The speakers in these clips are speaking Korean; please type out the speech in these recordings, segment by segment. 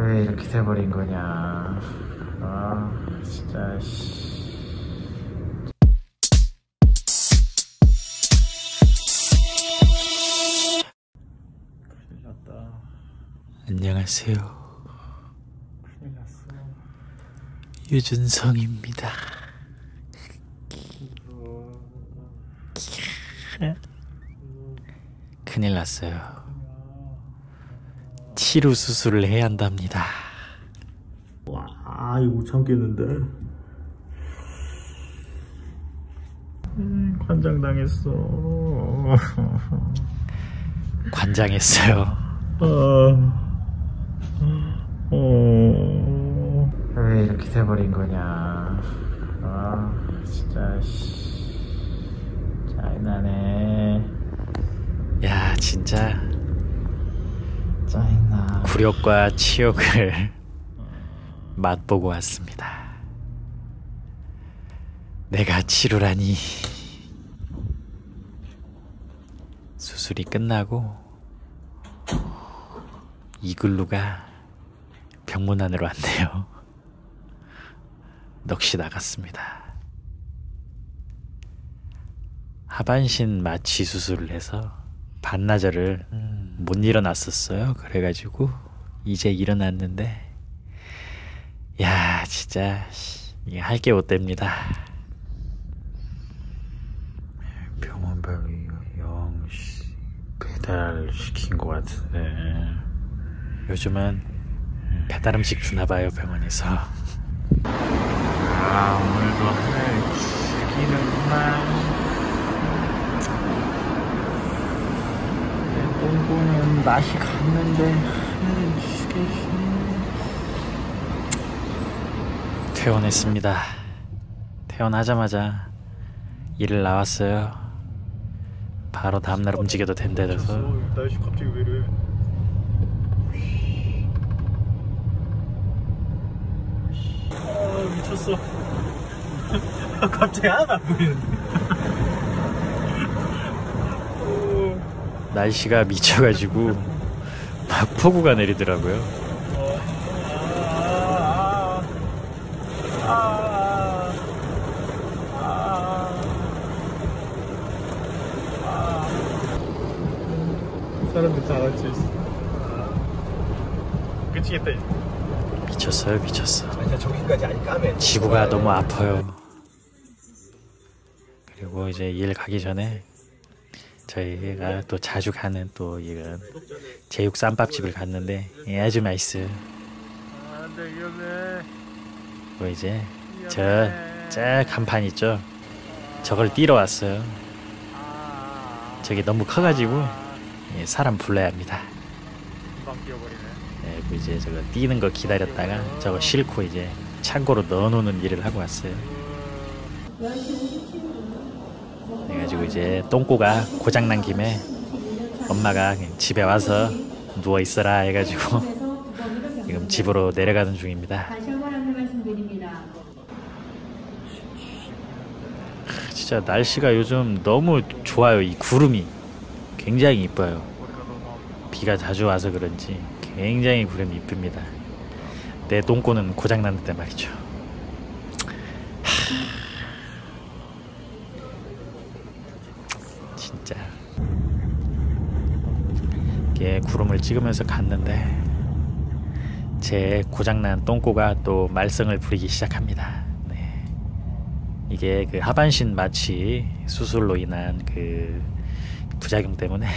왜 이렇게 돼버린 거냐. 아, 진짜, 씨. 안녕하세요. 큰일 났어. 유준성입니다. 큰일 났어요. 치료 수술을 해야 한답니다. 와, 이거 못 참겠는데. 음, 관장 당했어. 관장했어요. 어, 어, 왜 이렇게 돼버린 거냐. 아, 진짜, 씨. 짜증나네. 야, 진짜. 굴욕과 치욕을 맛보고 왔습니다. 내가 치료라니. 수술이 끝나고 이글루가 병문 안으로 왔네요. 넋이 나갔습니다. 하반신 마취 수술을 해서 반나절을 못 일어났었어요. 그래가지고 이제 일어났는데 야 진짜 씨, 이게 할게 못 됩니다. 병원 밥이 영, 씨, 배달 시킨 것 같은데. 요즘은 배달 음식 주나 봐요 병원에서. 아, 오늘도 하나를 죽이는구나. 내 똥꼬는 맛이 갔는데, 죽이시 퇴원했습니다. 퇴원하자마자 일을 나왔어요. 바로 다음날 움직여도 된다해서 날씨 갑자기 왜 이래? 아, 미쳤어. 갑자기 하나도 안 보이는데. 날씨가 미쳐가지고 막 폭우가 내리더라고요. 사람들 다 알았지. 미치겠다. 이제. 미쳤어요, 미쳤어. 저기까지 아니 까매 지구가 너무 아파요. 그리고 이제 일 가기 전에 저희가 또 자주 가는 또 이런 제육 쌈밥집을 갔는데 예, 아주 맛있어요. 아, 네, 위험해. 그리고 이제 저저 간판 있죠? 저걸 띄러 왔어요. 아, 저게 너무 커가지고 예, 사람 불러야 합니다. 예, 그 이제 저거 띄는 거 기다렸다가 저거 싣고 이제 창고로 넣어놓는 일을 하고 왔어요. 그래가지고 이제 똥꼬가 고장난 김에 엄마가 집에 와서 누워 있어라 해가지고 지금 집으로 내려가는 중입니다. 진짜 날씨가 요즘 너무 좋아요. 이 구름이 굉장히 이뻐요. 비가 자주 와서 그런지 굉장히 구름이 이쁩니다. 내 똥꼬는 고장났는데 말이죠. 하, 진짜 이게 구름을 찍으면서 갔는데 제 고장난 똥꼬가 또 말썽을 부리기 시작합니다. 네. 이게 그 하반신 마취 수술로 인한 그 부작용 때문에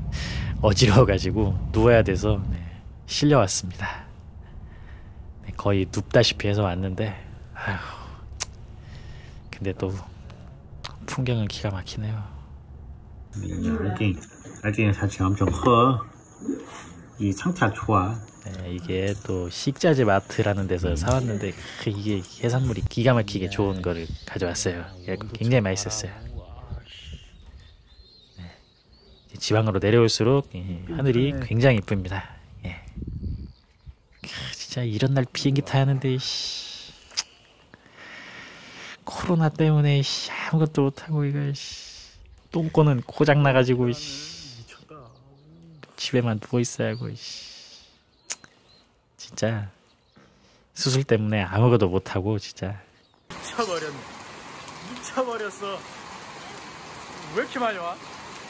어지러워가지고 누워야 돼서 네, 실려왔습니다. 네, 거의 눕다시피 해서 왔는데 아휴 근데 또 풍경은 기가 막히네요. 一定一定사실 엄청 커. 이 상태 좋아. 네, 이게 또 식자재 마트라는 데서 사왔는데 그 이게 해산물이 기가 막히게 좋은 거를 가져왔어요. 그래갖고 굉장히 맛있었어요. 네. 지방으로 내려올수록 이 하늘이 굉장히 이쁩니다. 예. 크, 진짜 이런 날 비행기 타야 하는데 씨. 코로나 때문에 씨, 아무것도 못하고 이거 씨. 똥꼬는 고장 나가지고 씨. 집에만 누워 있어야 하고 씨. 진짜 수술 때문에 아무것도 못 하고 진짜 미쳐버렸네. 미쳐버렸어. 왜 이렇게 많이 와?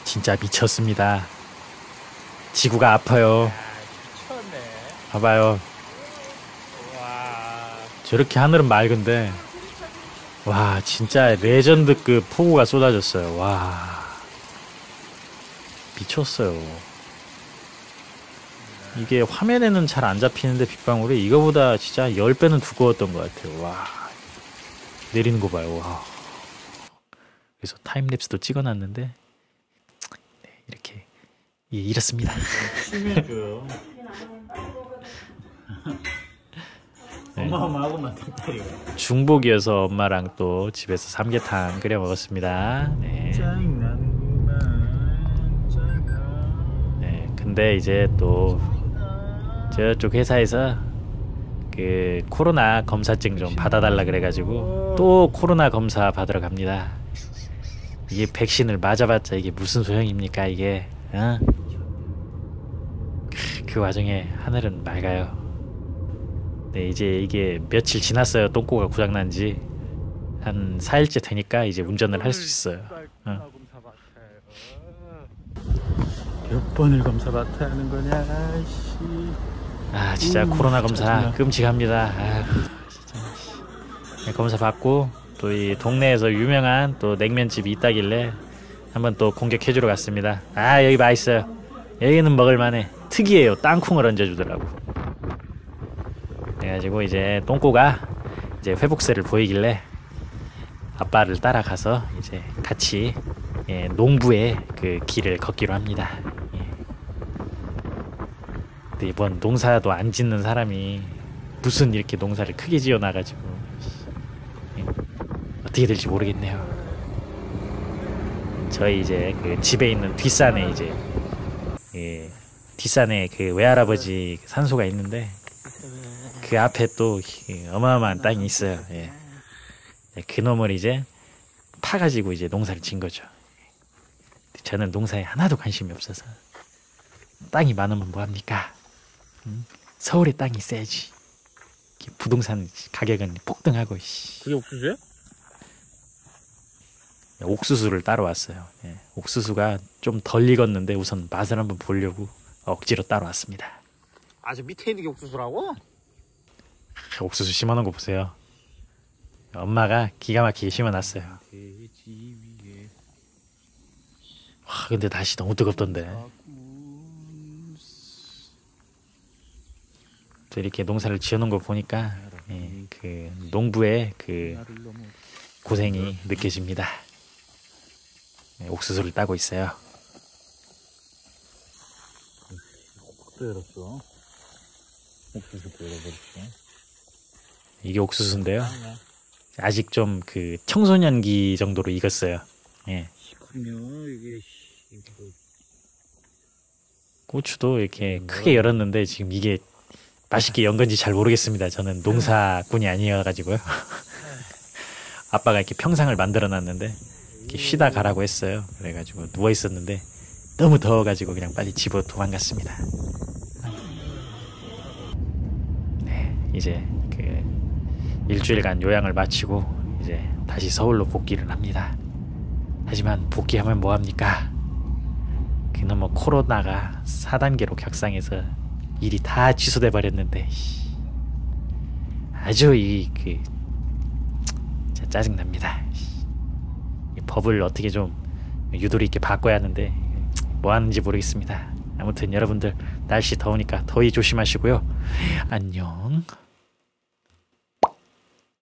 진짜 미쳤습니다. 지구가 아파요. 미쳤네. 봐봐요. 와. 저렇게 하늘은 맑은데 와 진짜 레전드급 폭우가 쏟아졌어요. 와 미쳤어요. 이게 화면에는 잘 안 잡히는데 빗방울이 이거보다 진짜 10배는 두꺼웠던 것 같아요. 와 내리는 거 봐요. 와 그래서 타임랩스도 찍어놨는데 네, 이렇게 예, 이렇습니다. 심해줘요. 네. 어마어마하고만 됐다 이거. 중복이어서 엄마랑 또 집에서 삼계탕 끓여 먹었습니다. 네. 네, 근데 이제 또 저쪽 회사에서 그 코로나 검사증 좀 받아달라 그래가지고 또 코로나 검사 받으러 갑니다. 이게 백신을 맞아봤자 이게 무슨 소용입니까 이게? 어? 크, 그 와중에 하늘은 맑아요. 네 이제 이게 며칠 지났어요 똥꼬가 고장난 지. 한 4일째 되니까 이제 운전을 할 수 있어요. 어. 몇 번을 검사 받아야 하는 거냐, 씨. 아 진짜 음, 코로나 검사 짜증나. 끔찍합니다. 아, 진짜. 네, 검사 받고 또 이 동네에서 유명한 또 냉면집이 있다길래 한번 또 공격해주러 갔습니다. 아 여기 맛있어요. 여기는 먹을만해. 특이해요. 땅콩을 얹어주더라고. 그래가지고 이제 똥꼬가 이제 회복세를 보이길래 아빠를 따라가서 이제 같이 예, 농부의 그 길을 걷기로 합니다. 예. 근데 이번 농사도 안 짓는 사람이 무슨 이렇게 농사를 크게 지어 나가지고 예, 어떻게 될지 모르겠네요. 저희 이제 그 집에 있는 뒷산에 이제 예, 뒷산에 그 외할아버지 산소가 있는데 그 앞에 또 예, 어마어마한 땅이 있어요. 예. 예, 그 놈을 이제 파가지고 이제 농사를 진 거죠. 저는 농사에 하나도 관심이 없어서 땅이 많으면 뭐합니까? 음? 서울에 땅이 세지. 부동산 가격은 폭등하고 씨. 그게 옥수수야? 옥수수를 따러 왔어요. 예, 옥수수가 좀 덜 익었는데 우선 맛을 한번 보려고 억지로 따러 왔습니다. 아 저 밑에 있는 게 옥수수라고? 옥수수 심어놓은 거 보세요. 엄마가 기가 막히게 심어놨어요. 와 근데 날씨 너무 뜨겁던데. 또 이렇게 농사를 지어놓은 거 보니까 예, 그 농부의 그 고생이 느껴집니다. 예, 옥수수를 따고 있어요. 또 열었어. 옥수수 또 열어버렸어. 이게 옥수수인데요. 아직 좀 그 청소년기 정도로 익었어요. 예. 그러면 이게 고추도 이렇게 크게 열었는데 지금 이게 맛있게 연 건지 잘 모르겠습니다. 저는 농사꾼이 아니어가지고요. 아빠가 이렇게 평상을 만들어 놨는데 이렇게 쉬다 가라고 했어요. 그래가지고 누워 있었는데 너무 더워가지고 그냥 빨리 집으로 도망갔습니다. 네, 이제 그 일주일간 요양을 마치고 이제 다시 서울로 복귀를 합니다. 하지만 복귀하면 뭐합니까? 그놈의 뭐 코로나가 4단계로 격상해서 일이 다 취소돼 버렸는데 씨. 아주 이그 짜증 납니다. 이 법을 어떻게 좀 유도리 있게 바꿔야 하는데 뭐 하는지 모르겠습니다. 아무튼 여러분들 날씨 더우니까 더위 조심하시고요. 안녕.